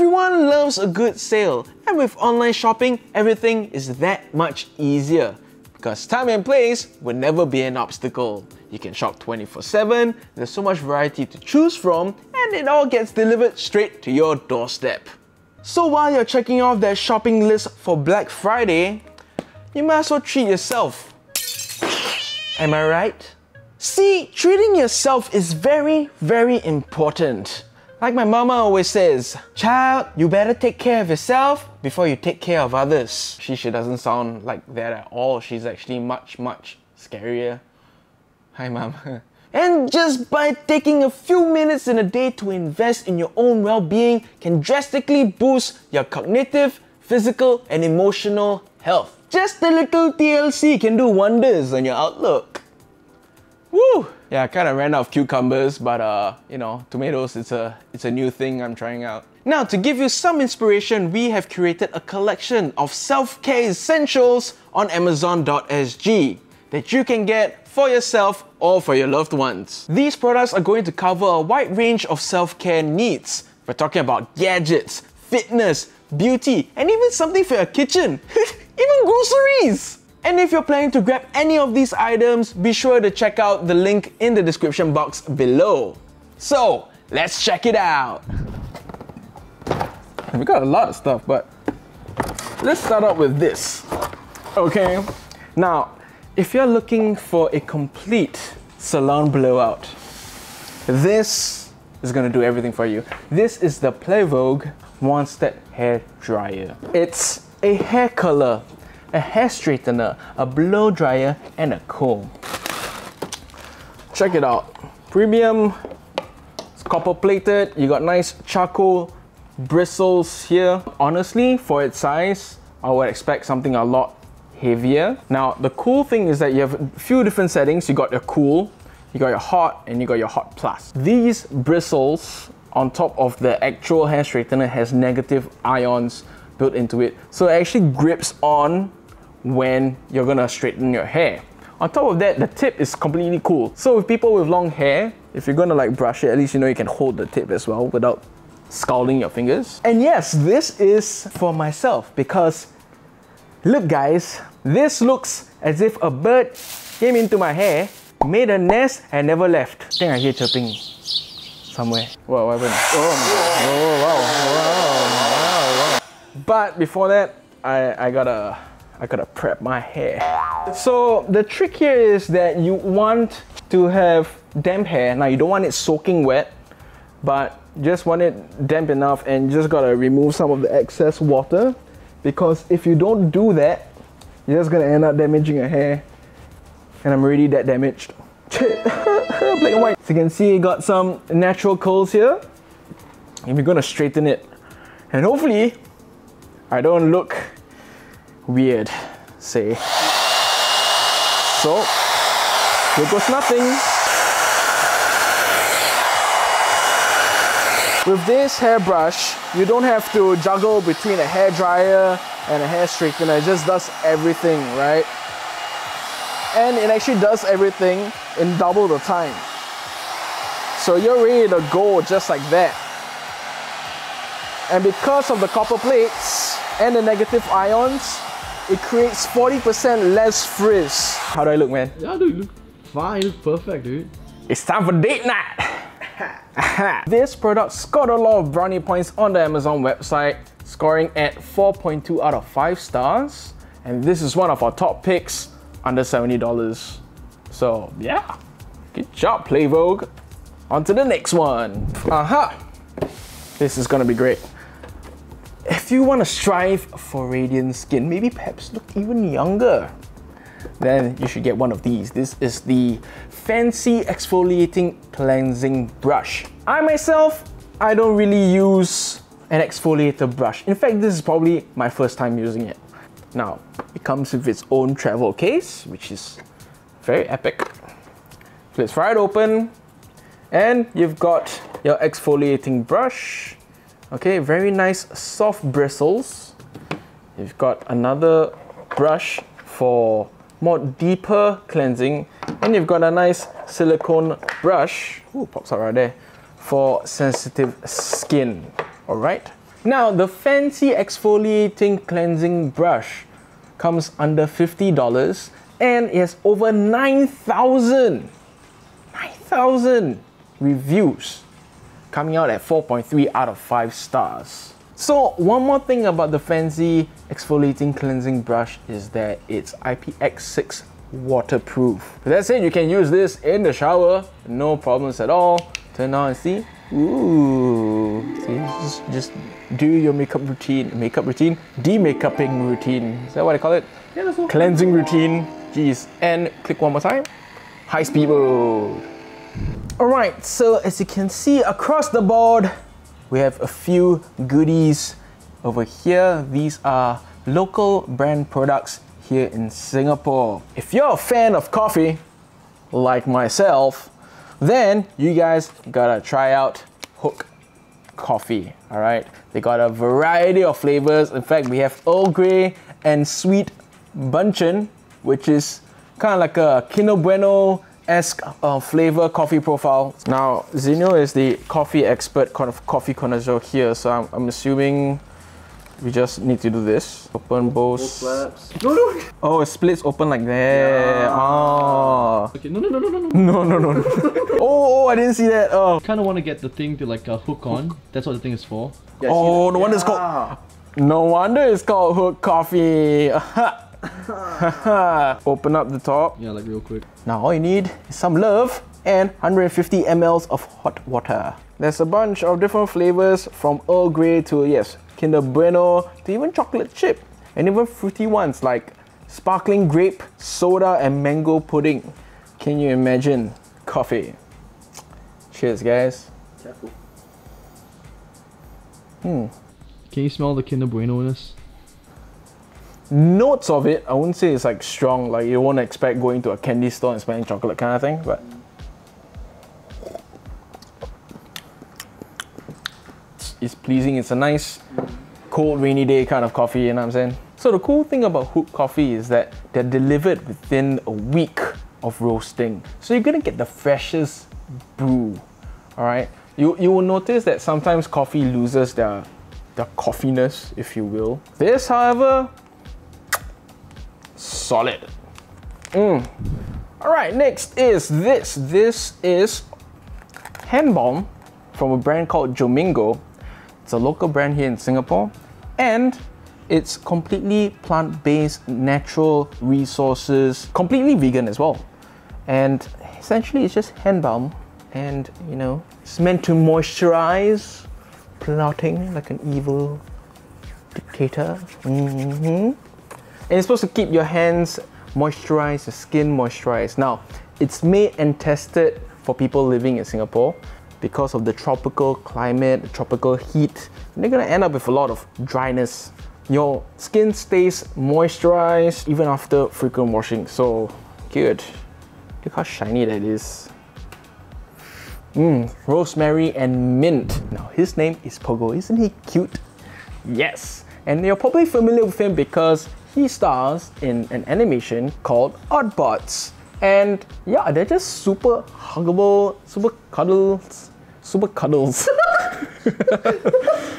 Everyone loves a good sale, and with online shopping, everything is that much easier. Because time and place will never be an obstacle. You can shop 24 7, there's so much variety to choose from, and it all gets delivered straight to your doorstep. So while you're checking off that shopping list for Black Friday, you might as well treat yourself. Am I right? See, treating yourself is very, very important. Like my mama always says, child, you better take care of yourself before you take care of others. She, she doesn't sound like that at all. She's actually much, much scarier. Hi, mom. and just by taking a few minutes in a day to invest in your own well-being can drastically boost your cognitive, physical, and emotional health. Just a little TLC can do wonders on your outlook. Woo! Yeah, I kind of ran out of cucumbers, but uh, you know, tomatoes, it's a, it's a new thing I'm trying out. Now, to give you some inspiration, we have created a collection of self-care essentials on Amazon.sg that you can get for yourself or for your loved ones. These products are going to cover a wide range of self-care needs. We're talking about gadgets, fitness, beauty, and even something for your kitchen. even groceries! And if you're planning to grab any of these items, be sure to check out the link in the description box below. So, let's check it out. We got a lot of stuff, but let's start out with this. Okay, now, if you're looking for a complete salon blowout, this is gonna do everything for you. This is the Plavogue One Step Hair Dryer. It's a hair color a hair straightener, a blow dryer, and a comb. Check it out. Premium, it's copper plated, you got nice charcoal bristles here. Honestly, for its size, I would expect something a lot heavier. Now, the cool thing is that you have a few different settings. You got your cool, you got your hot, and you got your hot plus. These bristles on top of the actual hair straightener has negative ions built into it. So it actually grips on when you're gonna straighten your hair. On top of that, the tip is completely cool. So with people with long hair, if you're gonna like brush it, at least you know you can hold the tip as well without scalding your fingers. And yes, this is for myself because look guys, this looks as if a bird came into my hair, made a nest and never left. I think I hear chirping somewhere. Whoa, what happened? Oh, oh wow, wow, wow, wow. But before that, I, I got a I gotta prep my hair. So the trick here is that you want to have damp hair. Now you don't want it soaking wet, but just want it damp enough and just gotta remove some of the excess water because if you don't do that, you're just gonna end up damaging your hair. And I'm already that damaged. Black and white. So you can see got some natural curls here. And we're gonna straighten it. And hopefully, I don't look weird, say. So, here goes nothing. With this hairbrush, you don't have to juggle between a hair dryer and a hair straightener. It just does everything, right? And it actually does everything in double the time. So you're ready to go just like that. And because of the copper plates and the negative ions, it creates 40% less frizz. How do I look, man? Yeah, dude, you look fine. You look perfect, dude. It's time for date night. this product scored a lot of brownie points on the Amazon website, scoring at 4.2 out of 5 stars. And this is one of our top picks under $70. So yeah, good job, Plavogue. On to the next one. Aha! Uh -huh. This is gonna be great. If you want to strive for radiant skin, maybe perhaps look even younger, then you should get one of these. This is the Fancii Exfoliating Cleansing Brush. I myself, I don't really use an exfoliator brush. In fact, this is probably my first time using it. Now, it comes with its own travel case, which is very epic. Flips right open, and you've got your exfoliating brush, Okay, very nice soft bristles. You've got another brush for more deeper cleansing. And you've got a nice silicone brush, ooh, pops out right there, for sensitive skin. All right, Now, the Fancii exfoliating cleansing brush comes under $50 and it has over 9,000 9,000 reviews coming out at 4.3 out of 5 stars. So one more thing about the Fancii exfoliating cleansing brush is that it's IPX6 waterproof. With that said, you can use this in the shower, no problems at all. Turn on and see. Ooh, see, just, just do your makeup routine, makeup routine, de-makeuping routine. Is that what I call it? Yeah, that's. Cleansing routine. Jeez. And click one more time. High speed mode. Alright, so as you can see across the board, we have a few goodies over here. These are local brand products here in Singapore. If you're a fan of coffee, like myself, then you guys gotta try out Hook Coffee. All right, they got a variety of flavors. In fact, we have Earl Grey and Sweet Bunchen, which is kind of like a Kinder Bueno esque uh, flavor coffee profile. Now, Zinio is the coffee expert, kind of coffee connoisseur here, so I'm, I'm assuming we just need to do this. Open both. Flaps. No, no. Oh, it splits open like that. Oh. Okay, no, no, no, no, no, no. No, no, no. no. oh, oh, I didn't see that. Oh. Kind of want to get the thing to like uh, hook on. That's what the thing is for. Oh, no wonder it's called. No wonder it's called Hook Coffee. Open up the top. Yeah, like real quick. Now all you need is some love and 150 mLs of hot water. There's a bunch of different flavors from Earl Grey to yes, Kinder Bueno to even chocolate chip and even fruity ones like sparkling grape, soda and mango pudding. Can you imagine coffee? Cheers guys. Careful. Hmm. Can you smell the Kinder Bueno-ness? Notes of it, I wouldn't say it's like strong, like you won't expect going to a candy store and smelling chocolate kind of thing, but it's pleasing. It's a nice, cold, rainy day kind of coffee, you know what I'm saying? So the cool thing about Hook Coffee is that they're delivered within a week of roasting. So you're gonna get the freshest brew, all right? You, you will notice that sometimes coffee loses their, their coffiness, if you will. This, however, solid. Mm. All right, next is this. This is hand balm from a brand called Jomingo. It's a local brand here in Singapore, and it's completely plant-based, natural resources, completely vegan as well. And essentially, it's just hand balm, and you know, it's meant to moisturize, plotting like an evil dictator. Mm-hmm. And it's supposed to keep your hands moisturized, your skin moisturized. Now, it's made and tested for people living in Singapore because of the tropical climate, the tropical heat. They're gonna end up with a lot of dryness. Your skin stays moisturized even after frequent washing, so good. Look how shiny that is. Mmm, rosemary and mint. Now his name is Pogo, isn't he cute? Yes, and you're probably familiar with him because he stars in an animation called Oddbods. And yeah, they're just super huggable, super cuddles, super cuddles.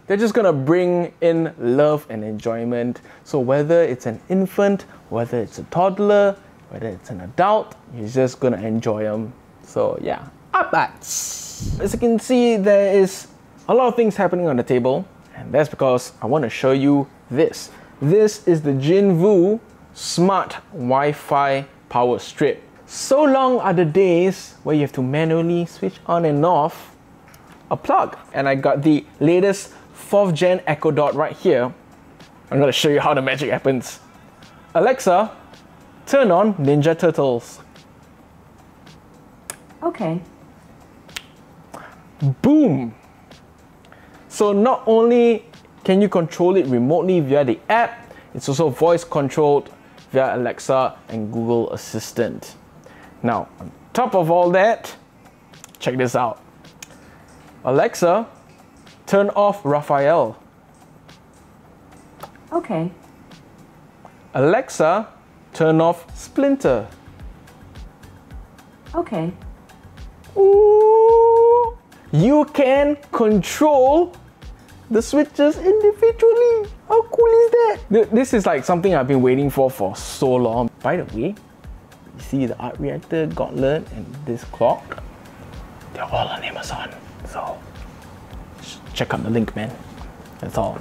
they're just gonna bring in love and enjoyment. So whether it's an infant, whether it's a toddler, whether it's an adult, you're just gonna enjoy them. So yeah, Oddbods. As you can see, there is a lot of things happening on the table, and that's because I want to show you this. This is the Jinvoo Smart Wi-Fi Power Strip. So long are the days where you have to manually switch on and off a plug. And I got the latest 4th gen Echo Dot right here. I'm gonna show you how the magic happens. Alexa, turn on Ninja Turtles. Okay. Boom! So not only can you control it remotely via the app? It's also voice controlled via Alexa and Google Assistant. Now, on top of all that, check this out. Alexa, turn off Raphael. Okay. Alexa, turn off Splinter. Okay. Ooh, you can control the switches individually. How cool is that? This is like something I've been waiting for for so long. By the way, you see the arc reactor, gauntlet, and this clock? They're all on Amazon. So check out the link, man. That's all.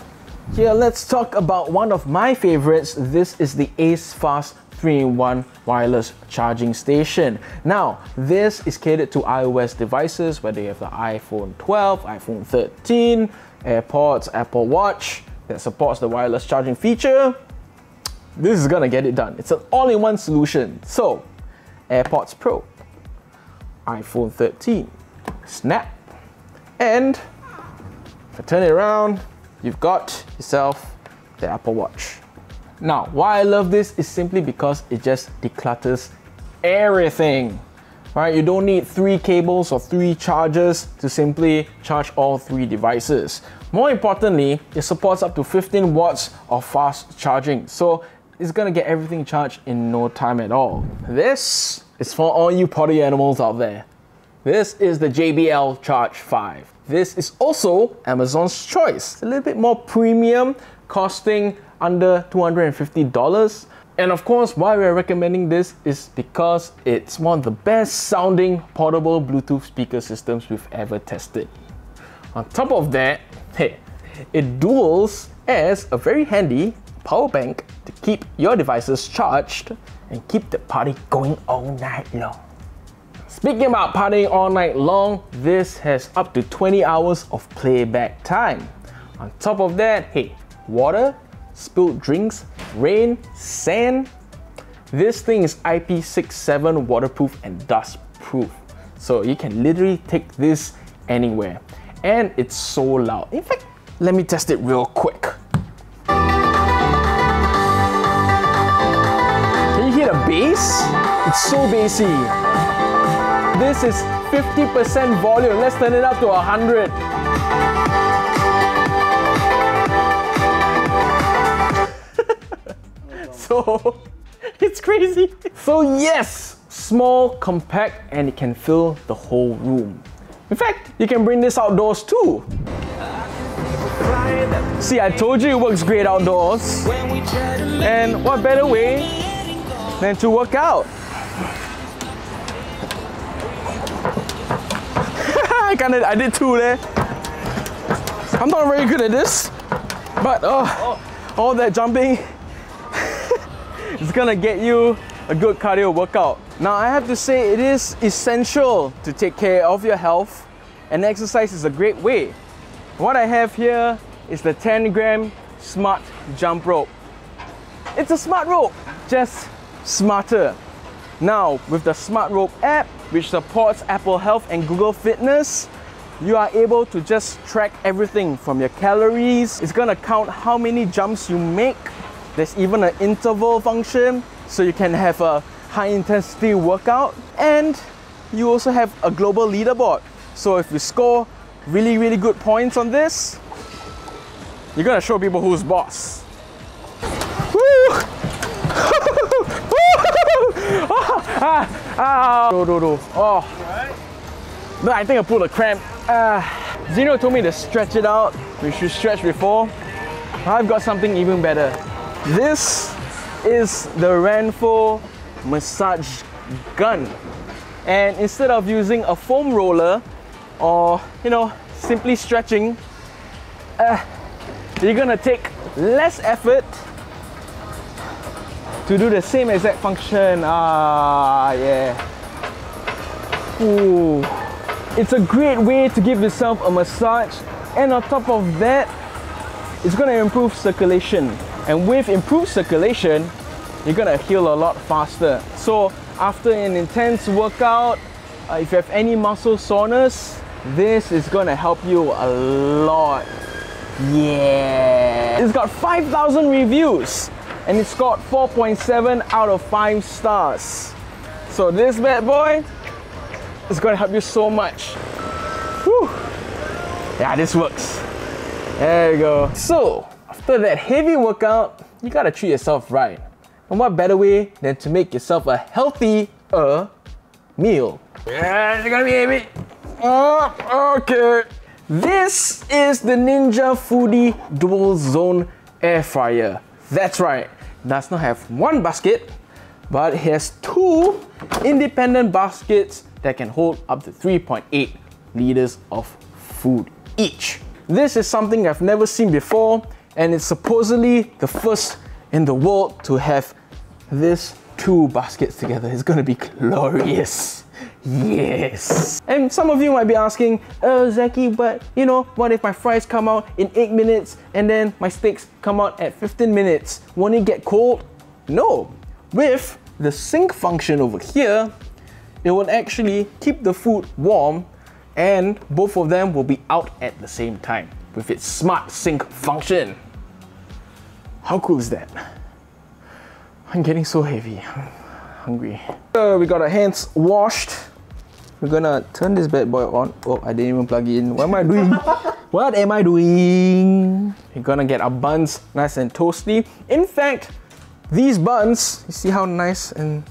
Here, let's talk about one of my favorites. This is the AceFast 3-in-1 wireless charging station. Now, this is catered to iOS devices, whether you have the iPhone 12, iPhone 13, AirPods, Apple Watch that supports the wireless charging feature. This is gonna get it done. It's an all-in-one solution. So, AirPods Pro, iPhone 13, Snap, and if I turn it around, you've got yourself the Apple Watch. Now, why I love this is simply because it just declutters everything. Right? You don't need three cables or three chargers to simply charge all three devices. More importantly, it supports up to 15 watts of fast charging. So it's gonna get everything charged in no time at all. This is for all you potty animals out there. This is the JBL Charge 5. This is also Amazon's choice. A little bit more premium, costing under $250. And of course, why we're recommending this is because it's one of the best sounding portable Bluetooth speaker systems we've ever tested. On top of that, hey, it duals as a very handy power bank to keep your devices charged and keep the party going all night long. Speaking about partying all night long, this has up to 20 hours of playback time. On top of that, hey, water, spilled drinks, rain, sand. This thing is IP67 waterproof and dust proof. So you can literally take this anywhere. And it's so loud. In fact, let me test it real quick. Can you hear the bass? It's so bassy. This is 50% volume. Let's turn it up to 100. So it's crazy. So yes, small, compact, and it can fill the whole room. In fact, you can bring this outdoors too. See, I told you it works great outdoors. And what better way than to work out? I kinda, I did two there. I'm not very good at this, but oh, all that jumping is gonna get you a good cardio workout. Now I have to say it is essential to take care of your health and exercise is a great way. What I have here is the Tangram smart jump rope. It's a smart rope, just smarter. Now, with the Smart Rope app, which supports Apple Health and Google Fitness, you are able to just track everything from your calories. It's gonna count how many jumps you make. There's even an interval function, so you can have a high intensity workout. And you also have a global leaderboard. So if you score really, really good points on this, you're gonna show people who's boss. Woo! ah, ah, do, do, do. Oh. No, I think I pulled a cramp. Ah. Zeno told me to stretch it out. We should stretch before. I've got something even better. This is the Renpho massage gun. And instead of using a foam roller or, you know, simply stretching, uh, you're gonna take less effort to do the same exact function. Ah, yeah. Ooh. It's a great way to give yourself a massage, and on top of that, it's gonna improve circulation. And with improved circulation, you're gonna heal a lot faster. So, after an intense workout, uh, if you have any muscle soreness, this is gonna help you a lot. Yeah. It's got 5,000 reviews and it's got 4.7 out of 5 stars. So this bad boy is gonna help you so much. Whew. Yeah, this works. There you go. So, after that heavy workout, you gotta treat yourself right. And what better way than to make yourself a healthy uh, meal? Yeah, it's gonna be heavy. Oh, okay. This is the Ninja Foodi Dual Zone Air Fryer. That's right, it does not have one basket, but it has two independent baskets that can hold up to 3.8 liters of food each. This is something I've never seen before, and it's supposedly the first in the world to have this two baskets together. It's gonna be glorious. Yes. And some of you might be asking, oh Zaki, but you know, what if my fries come out in 8 minutes and then my steaks come out at 15 minutes? Won't it get cold? No. With the sync function over here, it will actually keep the food warm and both of them will be out at the same time with its smart sync function. How cool is that? I'm getting so heavy. I'm hungry. Uh, we got our hands washed. We're gonna turn this bad boy on. Oh, I didn't even plug in. What am I doing? what am I doing? We're gonna get our buns nice and toasty. In fact, these buns, you see how nice and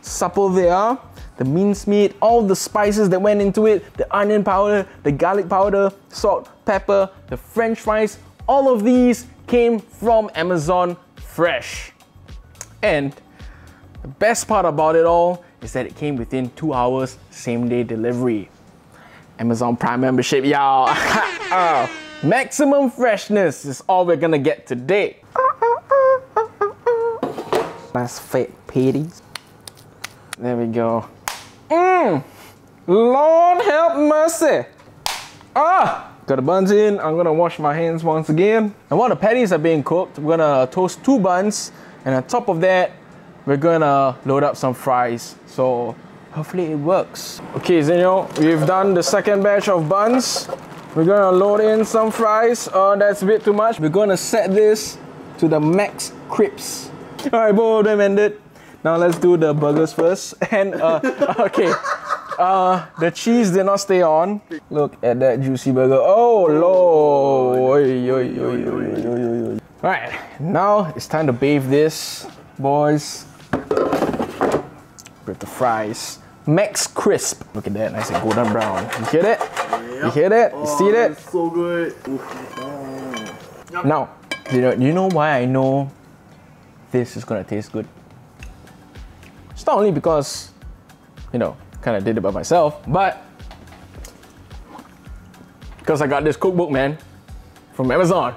supple they are? The mincemeat, all the spices that went into it, the onion powder, the garlic powder, salt, pepper, the french fries, all of these came from Amazon fresh. And the best part about it all is that it came within two hours, same day delivery. Amazon Prime membership, y'all. uh, maximum freshness is all we're gonna get today. Nice fat patties. There we go. Mmm! Lord help mercy! Ah! Got the buns in. I'm gonna wash my hands once again. And while the patties are being cooked, we're gonna toast two buns. And on top of that, we're gonna load up some fries. So hopefully it works. Okay, Zenio, we've done the second batch of buns. We're gonna load in some fries. Oh, that's a bit too much. We're gonna set this to the max crisps. All right, both of them ended. Now let's do the burgers first. And uh, okay, uh, the cheese did not stay on. Look at that juicy burger. Oh, lord. All right, now it's time to bathe this, boys, with the fries. Max crisp. Look at that, nice and golden brown. You hear that? You hear that? You see that? So good. Now, you know, you know why I know this is gonna taste good? It's not only because, you know, kind of did it by myself, but because I got this cookbook, man, from Amazon.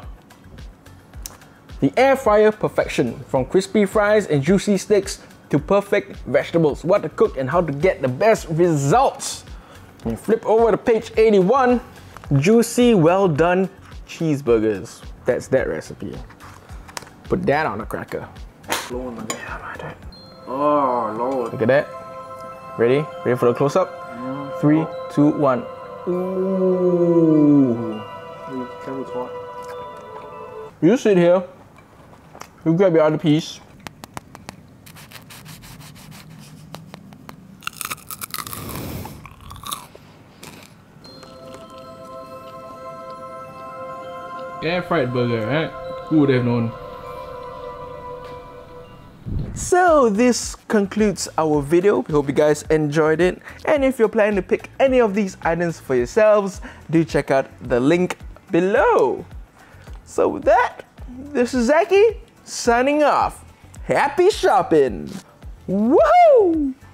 The Air Fryer Perfection, from crispy fries and juicy steaks to perfect vegetables, what to cook and how to get the best results. You flip over to page 81, juicy, well done cheeseburgers. That's that recipe. Put that on a cracker. Yeah, man, dude. Oh, Lord. Look at that. Ready? Ready for the close up? Mm. Three, two, one. Ooh. Camera's hot. You sit here. You grab your other piece. Air fried burger, right? Who would have known? So this concludes our video. We hope you guys enjoyed it. And if you're planning to pick any of these items for yourselves, do check out the link below. So with that, this is Zaki signing off. Happy shopping! Woohoo!